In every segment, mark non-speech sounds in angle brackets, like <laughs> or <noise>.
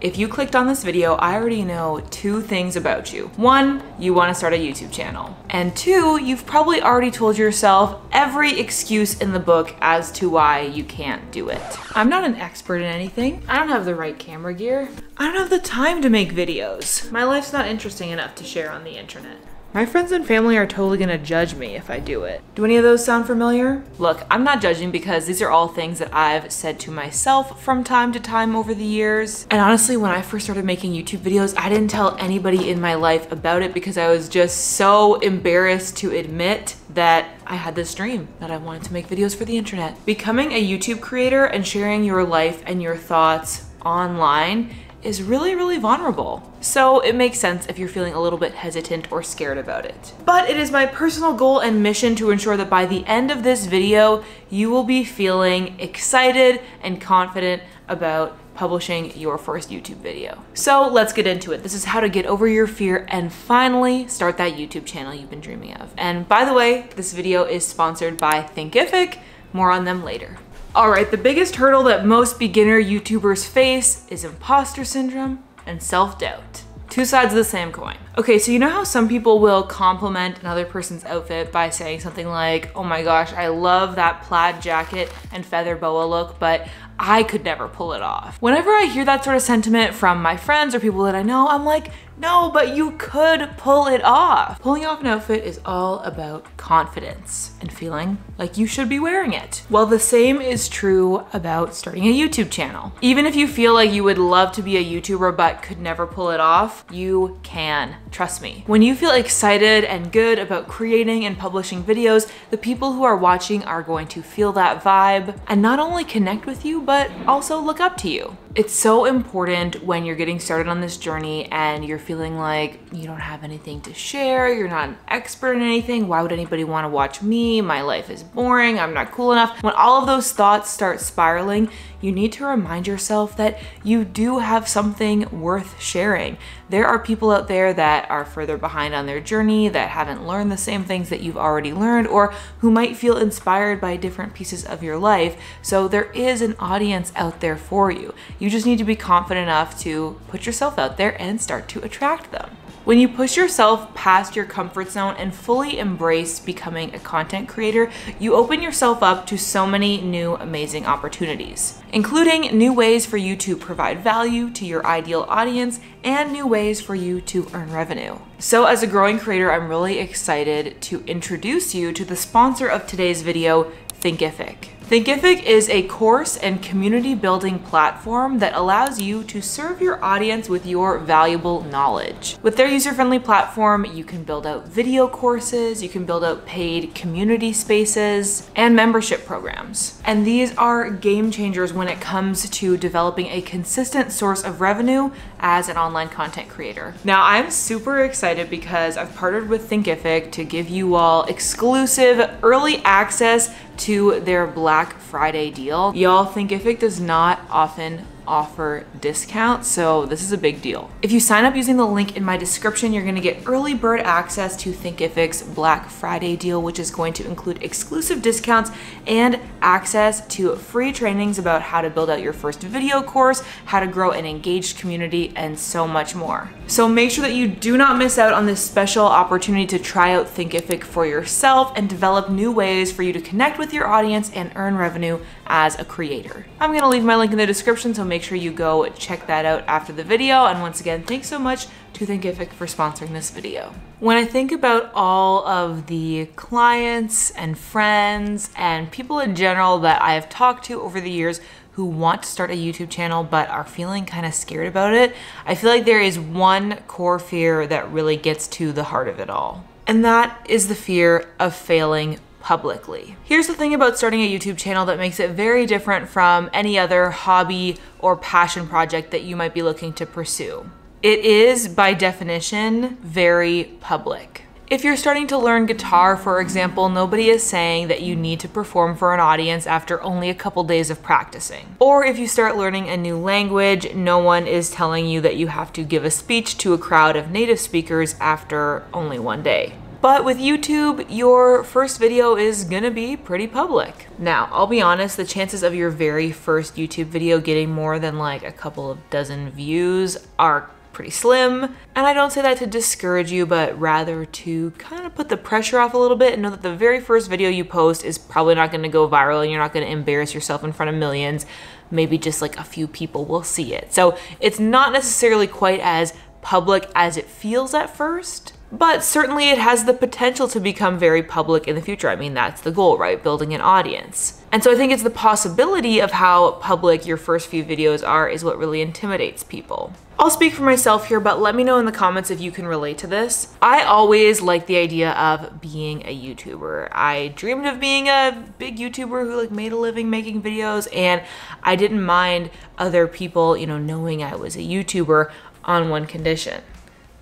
If you clicked on this video, I already know two things about you. One, you wanna start a YouTube channel. And two, you've probably already told yourself every excuse in the book as to why you can't do it. I'm not an expert in anything. I don't have the right camera gear. I don't have the time to make videos. My life's not interesting enough to share on the internet. My friends and family are totally gonna judge me if I do it. Do any of those sound familiar? Look, I'm not judging because these are all things that I've said to myself from time to time over the years. And honestly, when I first started making YouTube videos, I didn't tell anybody in my life about it because I was just so embarrassed to admit that I had this dream that I wanted to make videos for the internet. Becoming a YouTube creator and sharing your life and your thoughts online is really, really vulnerable. So it makes sense if you're feeling a little bit hesitant or scared about it. But it is my personal goal and mission to ensure that by the end of this video, you will be feeling excited and confident about publishing your first YouTube video. So let's get into it. This is how to get over your fear and finally start that YouTube channel you've been dreaming of. And by the way, this video is sponsored by Thinkific. More on them later. All right, the biggest hurdle that most beginner YouTubers face is imposter syndrome and self-doubt. Two sides of the same coin. Okay, so you know how some people will compliment another person's outfit by saying something like, oh my gosh, I love that plaid jacket and feather boa look, but I could never pull it off. Whenever I hear that sort of sentiment from my friends or people that I know, I'm like, no, but you could pull it off. Pulling off an outfit is all about confidence and feeling like you should be wearing it. Well, the same is true about starting a YouTube channel. Even if you feel like you would love to be a YouTuber but could never pull it off, you can, trust me. When you feel excited and good about creating and publishing videos, the people who are watching are going to feel that vibe and not only connect with you, but also look up to you. It's so important when you're getting started on this journey and you're feeling like you don't have anything to share, you're not an expert in anything, why would anybody want to watch me? My life is boring, I'm not cool enough. When all of those thoughts start spiraling, you need to remind yourself that you do have something worth sharing. There are people out there that are further behind on their journey, that haven't learned the same things that you've already learned, or who might feel inspired by different pieces of your life. So there is an audience out there for you. You just need to be confident enough to put yourself out there and start to attract them. When you push yourself past your comfort zone and fully embrace becoming a content creator, you open yourself up to so many new amazing opportunities, including new ways for you to provide value to your ideal audience and new ways for you to earn revenue. So as a growing creator, I'm really excited to introduce you to the sponsor of today's video, Thinkific. Thinkific is a course and community building platform that allows you to serve your audience with your valuable knowledge. With their user-friendly platform, you can build out video courses, you can build out paid community spaces, and membership programs. And these are game changers when it comes to developing a consistent source of revenue as an online content creator. Now, I'm super excited because I've partnered with Thinkific to give you all exclusive early access to their Black Friday deal. Y'all, Thinkific does not often offer discounts, so this is a big deal. If you sign up using the link in my description, you're gonna get early bird access to Thinkific's Black Friday deal, which is going to include exclusive discounts and access to free trainings about how to build out your first video course, how to grow an engaged community, and so much more. So make sure that you do not miss out on this special opportunity to try out Thinkific for yourself and develop new ways for you to connect with your audience and earn revenue as a creator. I'm gonna leave my link in the description, so make sure you go check that out after the video. And once again, thanks so much to Thinkific for sponsoring this video. When I think about all of the clients and friends and people in general that I have talked to over the years who want to start a YouTube channel but are feeling kind of scared about it, I feel like there is one core fear that really gets to the heart of it all. And that is the fear of failing publicly. Here's the thing about starting a YouTube channel that makes it very different from any other hobby or passion project that you might be looking to pursue. It is, by definition, very public. If you're starting to learn guitar, for example, nobody is saying that you need to perform for an audience after only a couple days of practicing. Or if you start learning a new language, no one is telling you that you have to give a speech to a crowd of native speakers after only one day. But with YouTube, your first video is gonna be pretty public. Now, I'll be honest, the chances of your very first YouTube video getting more than like a couple of dozen views are pretty slim. And I don't say that to discourage you, but rather to kind of put the pressure off a little bit and know that the very first video you post is probably not gonna go viral and you're not gonna embarrass yourself in front of millions. Maybe just like a few people will see it. So it's not necessarily quite as public as it feels at first, but certainly it has the potential to become very public in the future. I mean, that's the goal, right? Building an audience. And so I think it's the possibility of how public your first few videos are is what really intimidates people. I'll speak for myself here, but let me know in the comments if you can relate to this. I always liked the idea of being a YouTuber. I dreamed of being a big YouTuber who like made a living making videos and I didn't mind other people, you know, knowing I was a YouTuber on one condition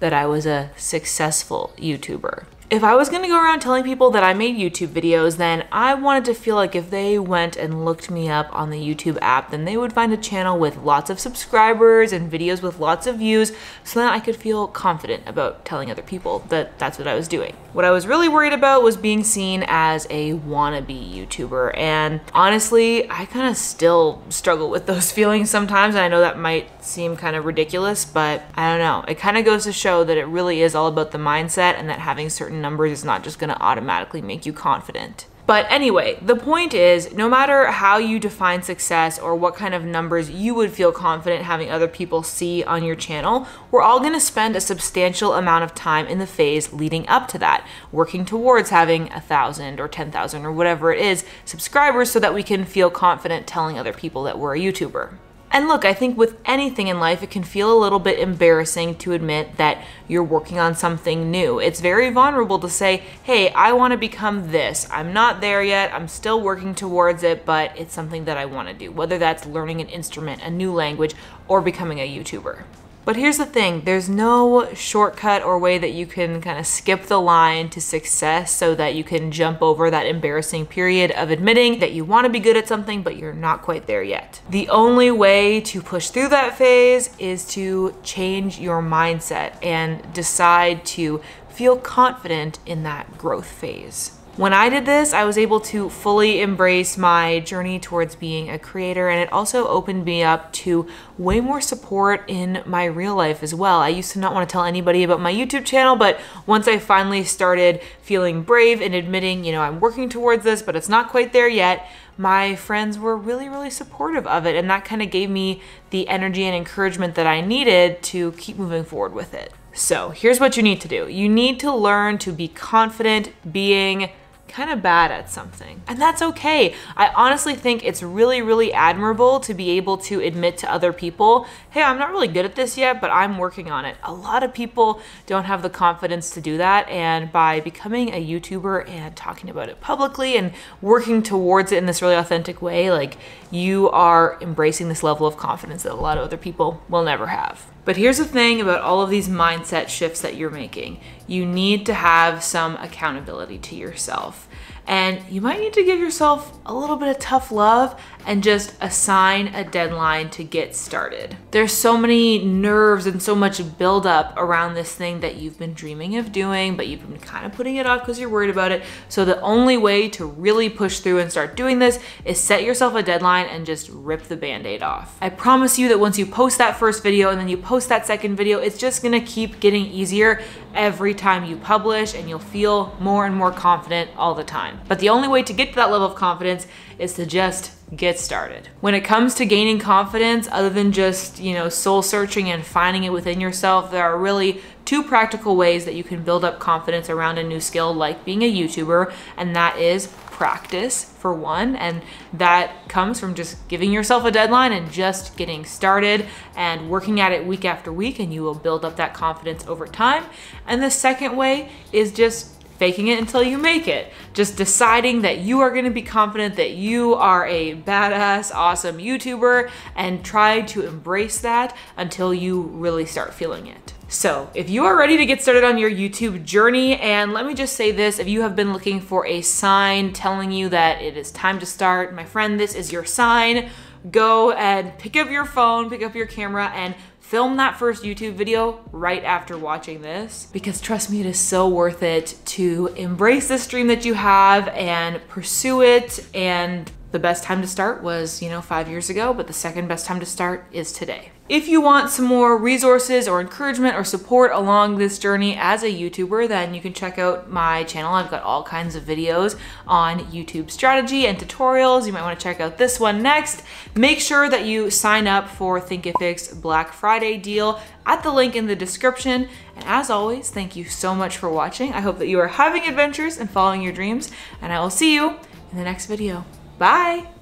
that I was a successful YouTuber. If I was gonna go around telling people that I made YouTube videos, then I wanted to feel like if they went and looked me up on the YouTube app, then they would find a channel with lots of subscribers and videos with lots of views so that I could feel confident about telling other people that that's what I was doing. What I was really worried about was being seen as a wannabe YouTuber. And honestly, I kind of still struggle with those <laughs> feelings sometimes. And I know that might seem kind of ridiculous, but I don't know. It kind of goes to show that it really is all about the mindset and that having certain numbers is not just going to automatically make you confident. But anyway, the point is no matter how you define success or what kind of numbers you would feel confident having other people see on your channel, we're all gonna spend a substantial amount of time in the phase leading up to that, working towards having a thousand or 10,000 or whatever it is subscribers so that we can feel confident telling other people that we're a YouTuber. And look, I think with anything in life, it can feel a little bit embarrassing to admit that you're working on something new. It's very vulnerable to say, hey, I want to become this. I'm not there yet. I'm still working towards it, but it's something that I want to do, whether that's learning an instrument, a new language, or becoming a YouTuber. But here's the thing there's no shortcut or way that you can kind of skip the line to success so that you can jump over that embarrassing period of admitting that you want to be good at something, but you're not quite there yet. The only way to push through that phase is to change your mindset and decide to feel confident in that growth phase. When I did this, I was able to fully embrace my journey towards being a creator, and it also opened me up to way more support in my real life as well. I used to not want to tell anybody about my YouTube channel, but once I finally started feeling brave and admitting, you know, I'm working towards this, but it's not quite there yet, my friends were really, really supportive of it. And that kind of gave me the energy and encouragement that I needed to keep moving forward with it. So here's what you need to do you need to learn to be confident being kind of bad at something. And that's okay. I honestly think it's really, really admirable to be able to admit to other people, hey, I'm not really good at this yet, but I'm working on it. A lot of people don't have the confidence to do that. And by becoming a YouTuber and talking about it publicly and working towards it in this really authentic way, like you are embracing this level of confidence that a lot of other people will never have. But here's the thing about all of these mindset shifts that you're making you need to have some accountability to yourself. And you might need to give yourself a little bit of tough love and just assign a deadline to get started. There's so many nerves and so much buildup around this thing that you've been dreaming of doing, but you've been kind of putting it off because you're worried about it. So the only way to really push through and start doing this is set yourself a deadline and just rip the band-aid off. I promise you that once you post that first video and then you post that second video, it's just gonna keep getting easier every time you publish and you'll feel more and more confident all the time. But the only way to get to that level of confidence is to just get started. When it comes to gaining confidence, other than just, you know, soul searching and finding it within yourself, there are really two practical ways that you can build up confidence around a new skill like being a YouTuber, and that is practice for one, and that comes from just giving yourself a deadline and just getting started and working at it week after week, and you will build up that confidence over time. And the second way is just faking it until you make it. Just deciding that you are gonna be confident that you are a badass, awesome YouTuber and try to embrace that until you really start feeling it. So, if you are ready to get started on your YouTube journey, and let me just say this if you have been looking for a sign telling you that it is time to start, my friend, this is your sign. Go and pick up your phone, pick up your camera, and film that first YouTube video right after watching this because trust me, it is so worth it to embrace this dream that you have and pursue it. And the best time to start was, you know, five years ago, but the second best time to start is today. If you want some more resources or encouragement or support along this journey as a YouTuber, then you can check out my channel. I've got all kinds of videos on YouTube strategy and tutorials. You might want to check out this one next. Make sure that you sign up for Thinkific's Black Friday deal at the link in the description. And as always, thank you so much for watching. I hope that you are having adventures and following your dreams, and I will see you in the next video. Bye!